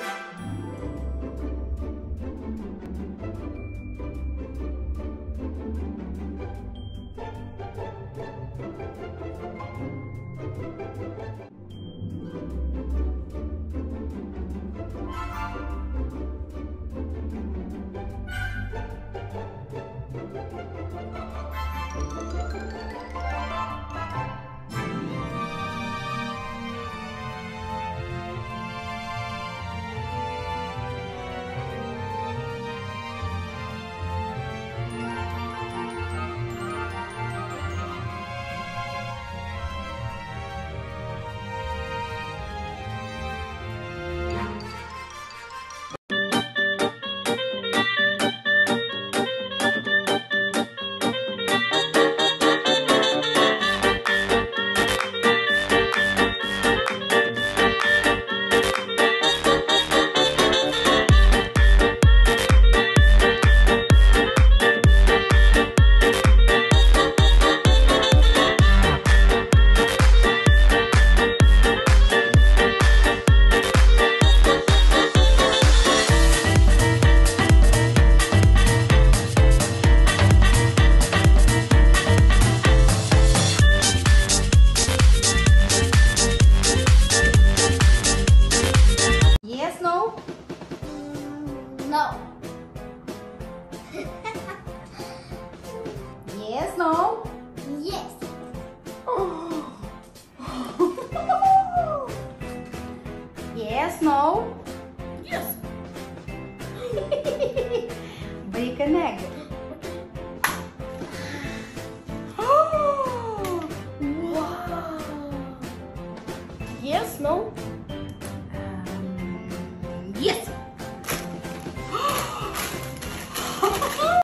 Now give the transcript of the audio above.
No? No. Yes, no? Yes. yes, no? Yes. Break an egg. Yes, no? Um, yes.